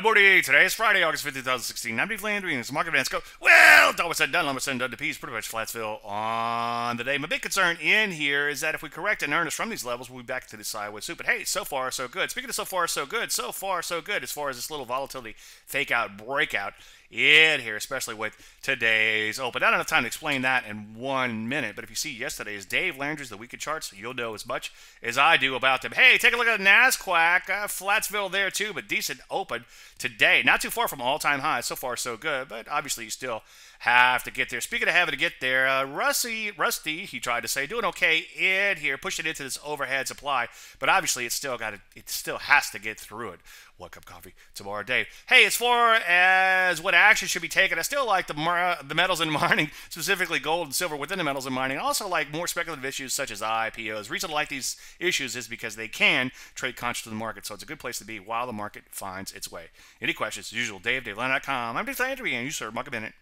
Good morning. Today is Friday, August 5th, 2016. I'm Dave Landry, and it's Market Advance Go. Well, Dollar said done, Lumber said done to piece. Pretty much Flatsville on the day. My big concern in here is that if we correct in earnest from these levels, we'll be back to the sideways soup. But hey, so far, so good. Speaking of so far, so good, so far, so good as far as this little volatility fake out breakout in here, especially with today's open. I don't have time to explain that in one minute, but if you see yesterday's Dave Landry's The Weekly Charts, you'll know as much as I do about them. Hey, take a look at NASDAQ, uh, Flatsville there too, but decent open today. Not too far from all-time highs. So far, so good, but obviously you still have to get there. Speaking of having to get there, uh, Rusty, Rusty, he tried to say, doing okay in here, pushing into this overhead supply, but obviously it still got to, it still has to get through it. One cup coffee tomorrow, Dave. Hey, as far as what action should be taken, I still like the the metals and mining, specifically gold and silver within the metals and mining. I also like more speculative issues such as IPOs. The reason I like these issues is because they can trade conscious to the market, so it's a good place to be while the market finds its way. Any questions? As usual, Dave, DaveLand.com. I'm Dave Landry, and you, sir, Market Bennett.